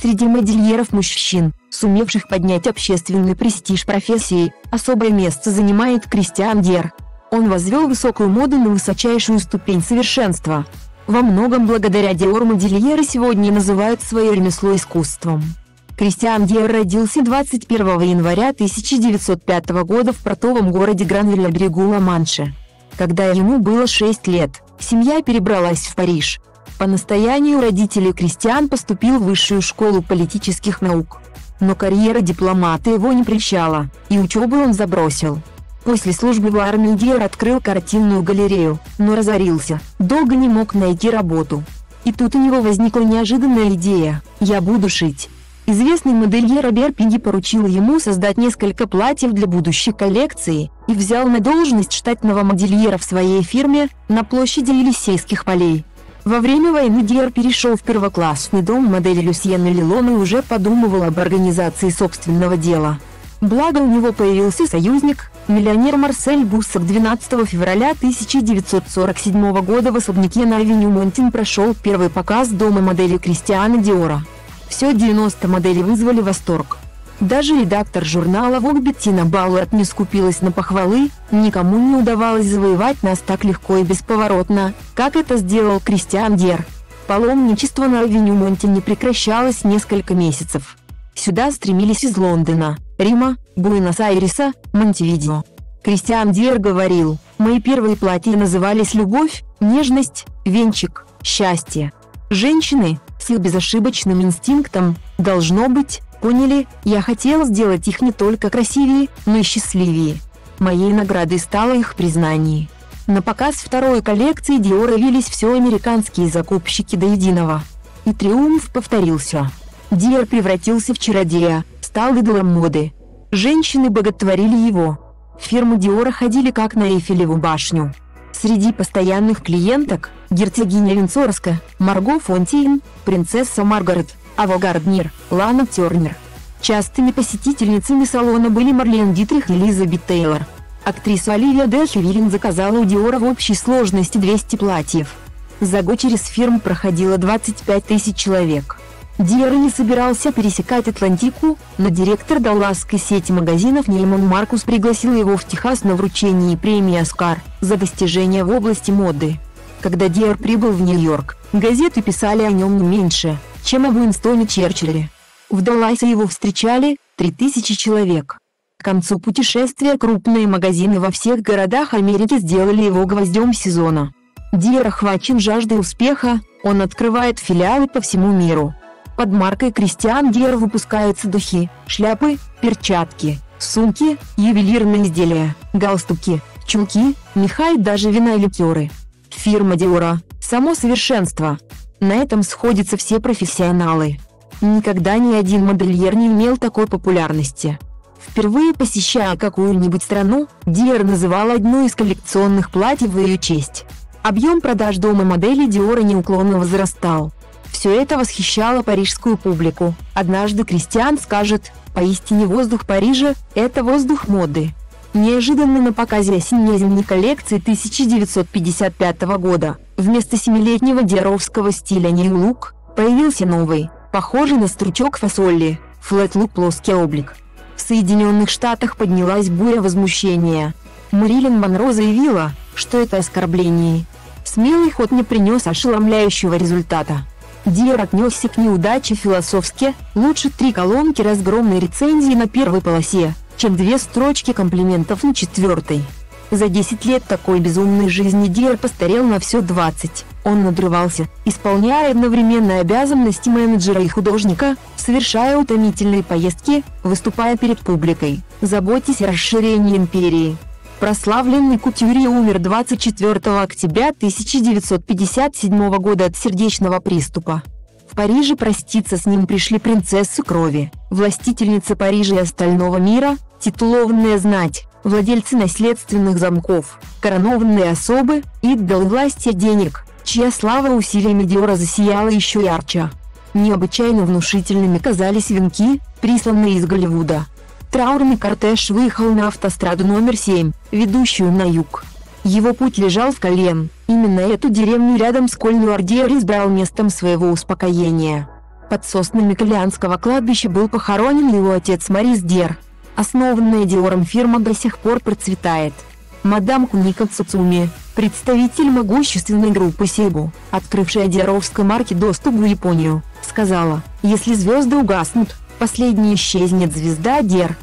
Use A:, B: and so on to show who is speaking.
A: Среди модельеров-мужчин, сумевших поднять общественный престиж профессии, особое место занимает Кристиан Диор. Он возвел высокую моду на высочайшую ступень совершенства. Во многом благодаря Диор модельеры сегодня называют свое ремесло искусством. Кристиан Диор родился 21 января 1905 года в портовом городе Гранвиль на берегу Ла-Манше. Когда ему было 6 лет, семья перебралась в Париж. По настоянию родителей Кристиан поступил в высшую школу политических наук. Но карьера дипломата его не прельщала, и учебу он забросил. После службы в армии Диер открыл картинную галерею, но разорился, долго не мог найти работу. И тут у него возникла неожиданная идея «Я буду шить». Известный модельер Робер Пиги поручил ему создать несколько платьев для будущей коллекции и взял на должность штатного модельера в своей фирме на площади Елисейских полей. Во время войны Диор перешел в первоклассный дом модели Люсьена Лилон и уже подумывал об организации собственного дела. Благо у него появился союзник, миллионер Марсель Буссак 12 февраля 1947 года в особняке на авеню Монтин прошел первый показ дома модели Кристиана Диора. Все 90 моделей вызвали восторг. Даже редактор журнала Vogue Беттина Бауэрт не скупилась на похвалы, никому не удавалось завоевать нас так легко и бесповоротно, как это сделал Кристиан Дер. Паломничество на авеню Монти не прекращалось несколько месяцев. Сюда стремились из Лондона, Рима, Буэнос-Айреса, Монтевидео. Кристиан Диер говорил, «Мои первые платья назывались «Любовь», «Нежность», «Венчик», «Счастье». Женщины, с их безошибочным инстинктом, должно быть, поняли, я хотел сделать их не только красивее, но и счастливее. Моей наградой стало их признание. На показ второй коллекции Диора явились все американские закупщики до единого. И триумф повторился. Диор превратился в чародея, стал идолом моды. Женщины боготворили его. В фирму Диора ходили как на Эйфелеву башню. Среди постоянных клиенток – герцогиня Винцорска, Марго Фонтейн, принцесса Маргарет, Ава Гарднер, Лана Тернер. Частыми посетительницами салона были Марлен Дитрих и Элизабет Тейлор. Актриса Оливия Де Хевилин заказала у Диора в общей сложности 200 платьев. За год через фирм проходило 25 тысяч человек. Диор не собирался пересекать Атлантику, но директор далласской сети магазинов Нейман Маркус пригласил его в Техас на вручение премии «Оскар» за достижения в области моды. Когда Диор прибыл в Нью-Йорк, газеты писали о нем не меньше, чем о Уинстоне Черчилле. В Далласе его встречали 3000 человек. К концу путешествия крупные магазины во всех городах Америки сделали его гвоздем сезона. Диор охвачен жаждой успеха, он открывает филиалы по всему миру. Под маркой Кристиан Диор выпускаются духи, шляпы, перчатки, сумки, ювелирные изделия, галстуки, чулки, меха и даже вина и ликеры. Фирма Диора – само совершенство. На этом сходятся все профессионалы. Никогда ни один модельер не имел такой популярности. Впервые посещая какую-нибудь страну, Диор называл одну из коллекционных платьев в ее честь. Объем продаж дома модели Диора неуклонно возрастал. Все это восхищало парижскую публику. Однажды Кристиан скажет, поистине воздух Парижа – это воздух моды. Неожиданно на показе осенне-зимней коллекции 1955 года, вместо семилетнего диаровского стиля Look, появился новый, похожий на стручок фасоли, Look плоский облик. В Соединенных Штатах поднялась буря возмущения. Мэрилин Монро заявила, что это оскорбление. Смелый ход не принес ошеломляющего результата. Диер отнесся к неудаче философски, лучше три колонки разгромной рецензии на первой полосе, чем две строчки комплиментов на четвертой. За 10 лет такой безумной жизни Диер постарел на все 20. Он надрывался, исполняя одновременно обязанности менеджера и художника, совершая утомительные поездки, выступая перед публикой, заботясь о расширении империи. Прославленный Кутюри умер 24 октября 1957 года от сердечного приступа. В Париже проститься с ним пришли принцессы крови, властительница Парижа и остального мира, титулованная знать, владельцы наследственных замков, коронованные особы, идолы власти денег, чья слава усилиями Диора засияла еще ярче. Необычайно внушительными казались венки, присланные из Голливуда. Траурный кортеж выехал на автостраду номер 7, ведущую на юг. Его путь лежал в Колен, именно эту деревню рядом с Коль-Нуардиер избрал местом своего успокоения. Под соснами Калианского кладбища был похоронен его отец Марис Дер. Основанная Диором фирма до сих пор процветает. Мадам Куника Цуцуми, представитель могущественной группы Себу, открывшая диаровской марке доступ в Японию, сказала, если звезды угаснут, последней исчезнет звезда Дер.